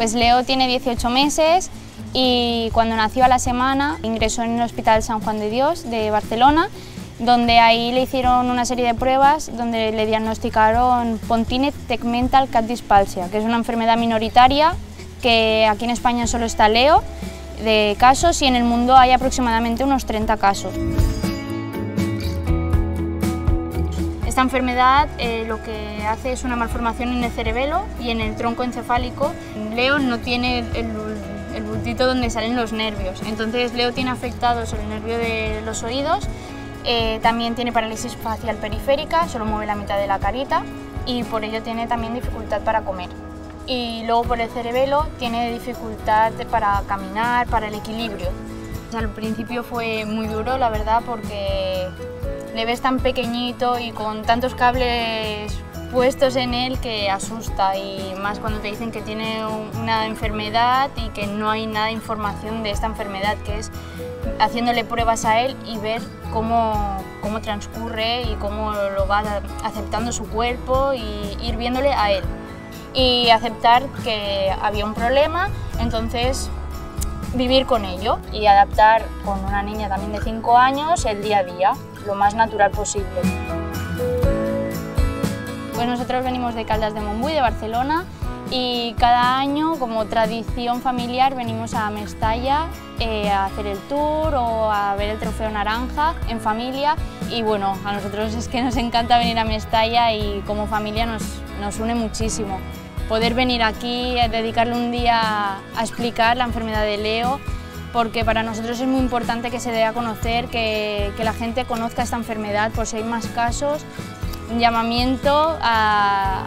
Pues Leo tiene 18 meses y cuando nació a la semana ingresó en el Hospital San Juan de Dios de Barcelona, donde ahí le hicieron una serie de pruebas donde le diagnosticaron Pontine tegmental cat dyspalsia, que es una enfermedad minoritaria que aquí en España solo está Leo de casos y en el mundo hay aproximadamente unos 30 casos. Esta enfermedad eh, lo que hace es una malformación en el cerebelo y en el tronco encefálico. Leo no tiene el, el bultito donde salen los nervios, entonces Leo tiene afectados el nervio de los oídos, eh, también tiene parálisis facial periférica, solo mueve la mitad de la carita y por ello tiene también dificultad para comer. Y luego por el cerebelo tiene dificultad para caminar, para el equilibrio. Al principio fue muy duro, la verdad, porque le ves tan pequeñito y con tantos cables puestos en él que asusta y más cuando te dicen que tiene una enfermedad y que no hay nada de información de esta enfermedad, que es haciéndole pruebas a él y ver cómo, cómo transcurre y cómo lo va aceptando su cuerpo y ir viéndole a él. Y aceptar que había un problema, entonces vivir con ello y adaptar con una niña también de 5 años el día a día, lo más natural posible. Pues nosotros venimos de Caldas de Montbui, de Barcelona, y cada año, como tradición familiar, venimos a Mestalla eh, a hacer el tour o a ver el trofeo naranja en familia. Y bueno, a nosotros es que nos encanta venir a Mestalla y como familia nos, nos une muchísimo poder venir aquí, dedicarle un día a explicar la enfermedad de Leo, porque para nosotros es muy importante que se dé a conocer, que, la gente conozca esta enfermedad por si hay más casos, un llamamiento a,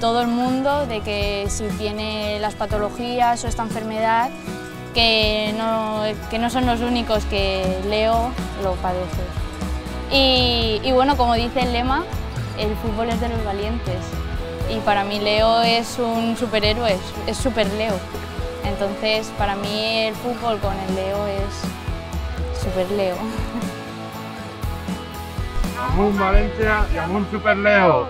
todo el mundo de que si tiene las patologías o esta enfermedad, que no, que no son los únicos que Leo lo padece. Y, y bueno, como dice el lema, el fútbol es de los valientes y para mí Leo es un superhéroe, es super Leo. Entonces para mí el fútbol con el Leo es super Leo. Amun Valencia y Amun Super Leo.